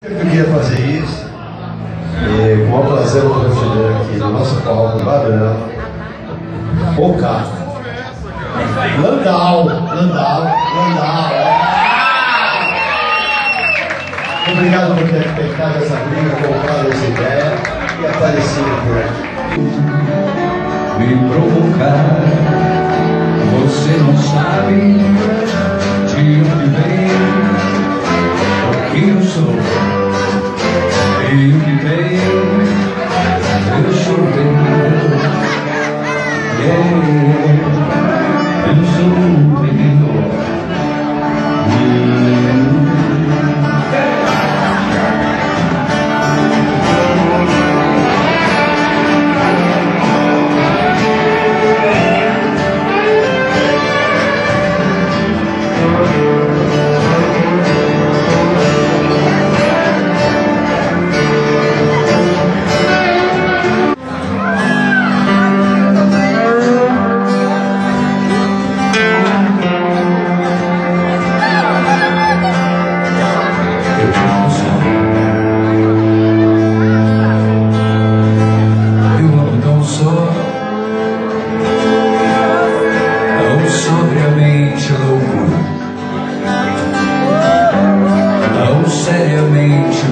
Eu queria fazer isso e com o prazer vou receber aqui no nosso palco, Barão, Caco. Landau, Landau, Landau. Obrigado por ter pecado essa briga, comprado essa ideia e aparecido por aqui. Me provocar, eu sou. E o que vem, eu sou bem. Yeah,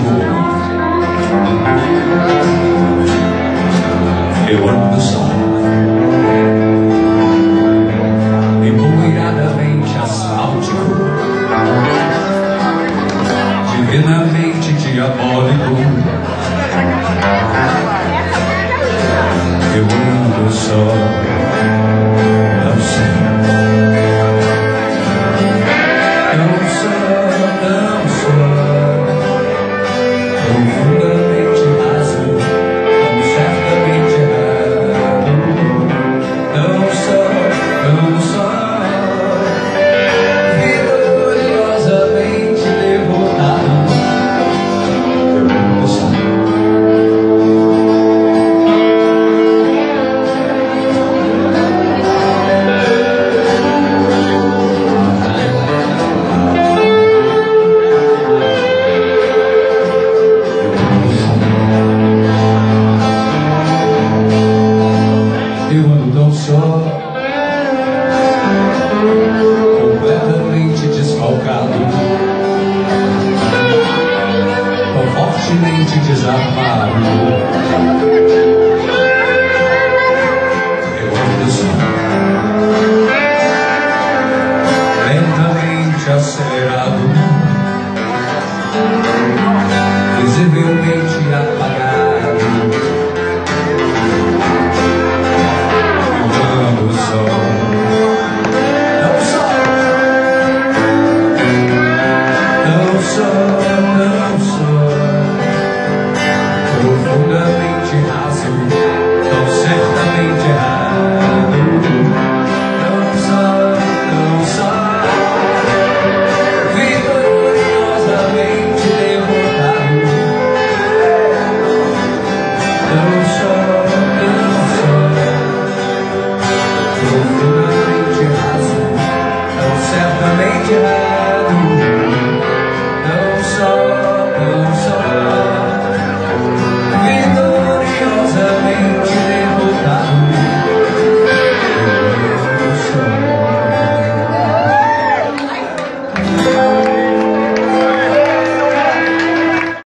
louco. Eu ando só, empoeiradamente asfáltico, divinamente diabólico. Eu ando só, não tão fortemente